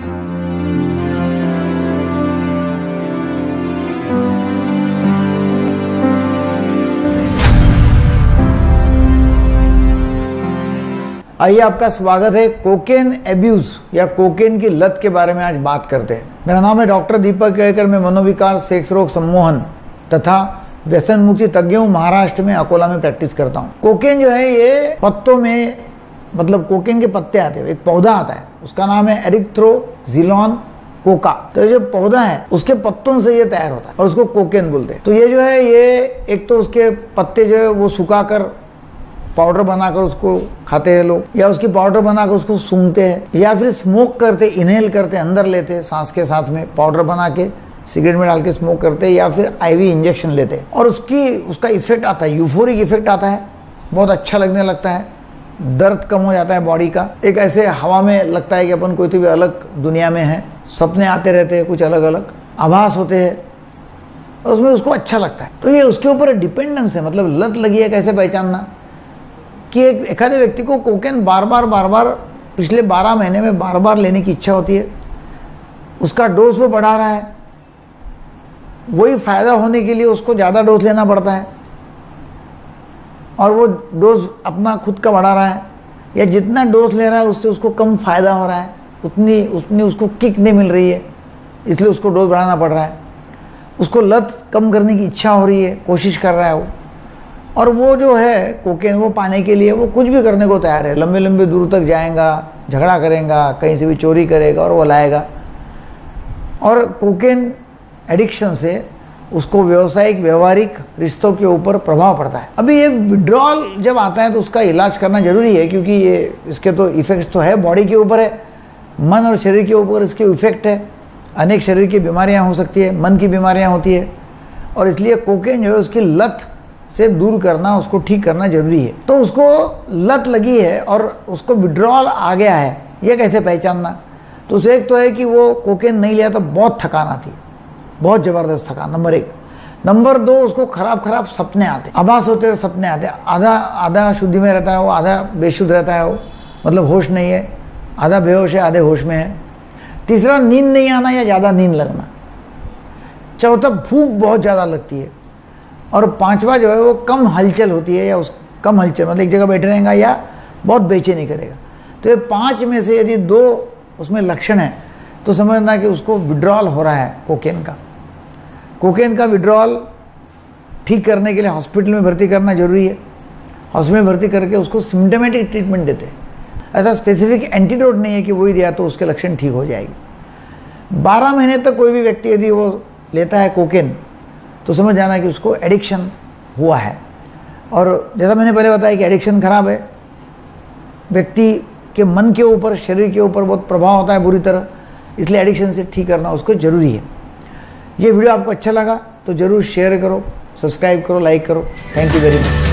आइए आपका स्वागत है कोकेन एब्यूज या कोकेन की लत के बारे में आज बात करते हैं। मेरा नाम है डॉक्टर दीपक केड़कर मैं मनोविकार, सेक्स रोग सम्मोहन तथा व्यसन मुक्ति तज्ञ महाराष्ट्र में अकोला में प्रैक्टिस करता हूँ। कोकेन जो है, ये पत्तों में मतलब कोकेन के पत्ते आते हैं, एक पौधा आता है, उसका नाम है एरिथ्रोजिलॉन कोका। तो ये जो पौधा है, उसके पत्तों से ये तैयार होता है और उसको कोकेन बोलते हैं। तो ये जो है, ये एक तो उसके पत्ते जो है, वो सुखा कर पाउडर बनाकर उसको खाते हैं लोग, या उसकी पाउडर बनाकर उसको सूंघते हैं, या फिर स्मोक करते, इनहेल करते, अंदर लेते सांस के साथ में पाउडर बना के, सिगरेट में डाल के स्मोक करते या फिर आईवी इंजेक्शन लेते और उसकी, उसका इफ़ेक्ट आता है, यूफोरिक इफ़ेक्ट आता है, बहुत अच्छा लगने लगता है। दर्द कम हो जाता है बॉडी का। एक ऐसे हवा में लगता है कि अपन कोई तो भी अलग दुनिया में है, सपने आते रहते हैं कुछ अलग अलग आभास होते हैं और उसमें उसको अच्छा लगता है। तो ये उसके ऊपर डिपेंडेंस है मतलब लत लगी है कैसे पहचानना? कि एक एखादे व्यक्ति को कोकेन बार बार बार बार पिछले 12 महीने में बार बार लेने की इच्छा होती है, उसका डोज वो बढ़ा रहा है, वही फ़ायदा होने के लिए उसको ज़्यादा डोज लेना पड़ता है। और वो डोज अपना खुद का बढ़ा रहा है, या जितना डोज ले रहा है उससे उसको कम फ़ायदा हो रहा है, उतनी उतनी उसको किक नहीं मिल रही है, इसलिए उसको डोज बढ़ाना पड़ रहा है। उसको लत कम करने की इच्छा हो रही है, कोशिश कर रहा है वो। और वो जो है कोकेन, वो पाने के लिए वो कुछ भी करने को तैयार है। लंबे लंबे दूर तक जाएगा, झगड़ा करेगा, कहीं से भी चोरी करेगा और वो लाएगा। और कोकेन एडिक्शन से उसको व्यवसायिक, व्यवहारिक रिश्तों के ऊपर प्रभाव पड़ता है। अभी ये विड्रॉल जब आता है तो उसका इलाज करना ज़रूरी है, क्योंकि ये, इसके तो इफेक्ट्स तो है बॉडी के ऊपर है, मन और शरीर के ऊपर इसके इफ़ेक्ट है। अनेक शरीर की बीमारियाँ हो सकती है, मन की बीमारियाँ होती है, और इसलिए कोकेन जो है उसकी लत से दूर करना, उसको ठीक करना ज़रूरी है। तो उसको लत लगी है और उसको विड्रॉल आ गया है, ये कैसे पहचानना? तो उसे एक तो है कि वो कोकेन नहीं लिया तो बहुत थकान आती है। बहुत ज़बरदस्त थकान नंबर एक। नंबर दो, उसको खराब खराब सपने आते। आभास होते हुए सपने आते। आधा आधा शुद्धि में रहता है वो, आधा बेशुद्ध रहता है वो। मतलब होश नहीं है। आधा बेहोश है, आधे होश में है। तीसरा, नींद नहीं आना या ज़्यादा नींद लगना। चौथा, भूख बहुत ज़्यादा लगती है। और पांचवा जो है वो कम हलचल होती है या उस कम हलचल मतलब एक जगह बैठे रहेगा या बहुत बेचैनी करेगा। तो ये पाँच में से यदि दो उसमें लक्षण है तो समझना कि उसको विड्रॉल हो रहा है कोकेन का। कोकेन का विड्रॉल ठीक करने के लिए हॉस्पिटल में भर्ती करना ज़रूरी है। हॉस्पिटल में भर्ती करके उसको सिम्टमेटिक ट्रीटमेंट देते हैं। ऐसा स्पेसिफिक एंटीडोट नहीं है कि वही दिया तो उसके लक्षण ठीक हो जाएगी। बारह महीने तक कोई भी व्यक्ति यदि वो लेता है कोकेन तो समझ जाना कि उसको एडिक्शन हुआ है। और जैसा मैंने पहले बताया कि एडिक्शन खराब है। व्यक्ति के मन के ऊपर, शरीर के ऊपर बहुत प्रभाव होता है बुरी तरह, इसलिए एडिक्शन से ठीक करना उसको ज़रूरी है। ये वीडियो आपको अच्छा लगा तो ज़रूर शेयर करो सब्सक्राइब करो लाइक करो. Thank you very much